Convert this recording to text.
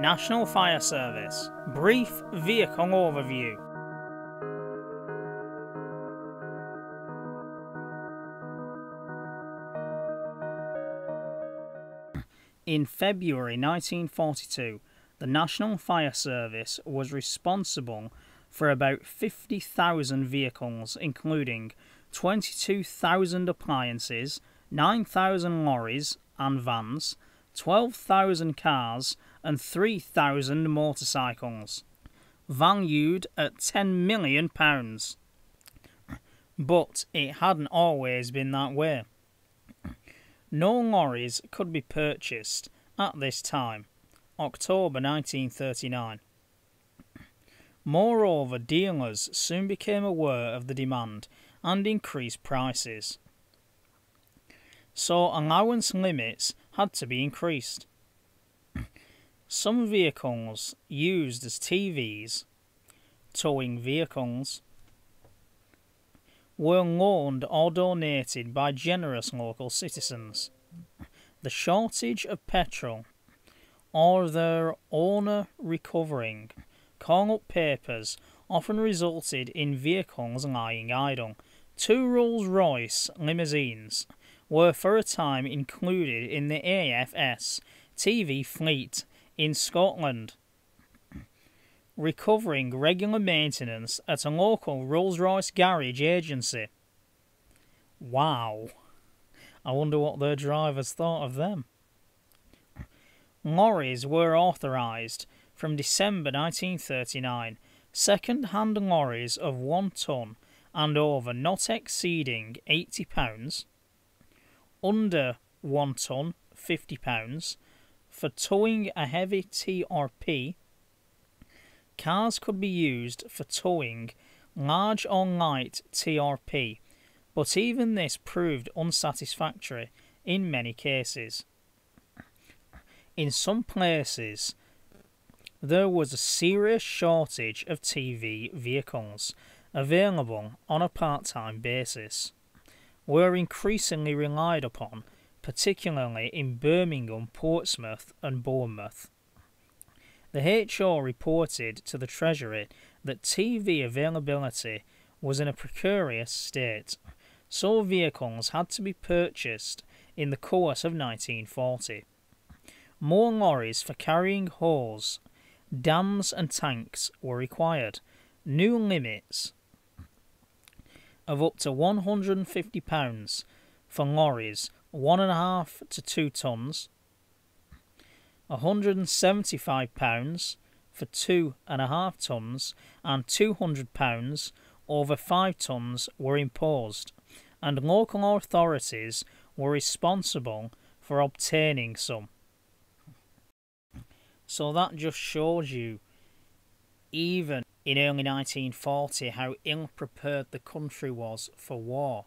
National Fire Service. Brief vehicle overview. In February 1942, the National Fire Service was responsible for about 50,000 vehicles, including 22,000 appliances, 9,000 lorries and vans, 12,000 cars, and 3,000 motorcycles, valued at £10 million. But it hadn't always been that way. No lorries could be purchased at this time, October 1939. Moreover, dealers soon became aware of the demand and increased prices. So allowance limits had to be increased. Some vehicles used as TVs, towing vehicles, were loaned or donated by generous local citizens. The shortage of petrol or their owner recovering call up papers often resulted in vehicles lying idle. Two Rolls Royce limousines were for a time included in the AFS TV fleet in Scotland, recovering regular maintenance at a local Rolls Royce garage agency. Wow. I wonder what their drivers thought of them. Lorries were authorised from December 1939. Second hand lorries of one ton and over not exceeding £80, under one ton £50, for towing a heavy TRP. Cars could be used for towing large or light TRP, but even this proved unsatisfactory in many cases. In some places, there was a serious shortage of TV vehicles available on a part time basis, were increasingly relied upon, particularly in Birmingham, Portsmouth, and Bournemouth. The HO reported to the Treasury that TV availability was in a precarious state, so vehicles had to be purchased in the course of 1940. More lorries for carrying hose, dams, and tanks were required. New limits of up to £150 for lorries 1.5 to 2 tonnes, £175 for 2.5 tonnes, and £200 over 5 tonnes were imposed, and local authorities were responsible for obtaining some. So that just shows you, even in early 1940, how ill prepared the country was for war.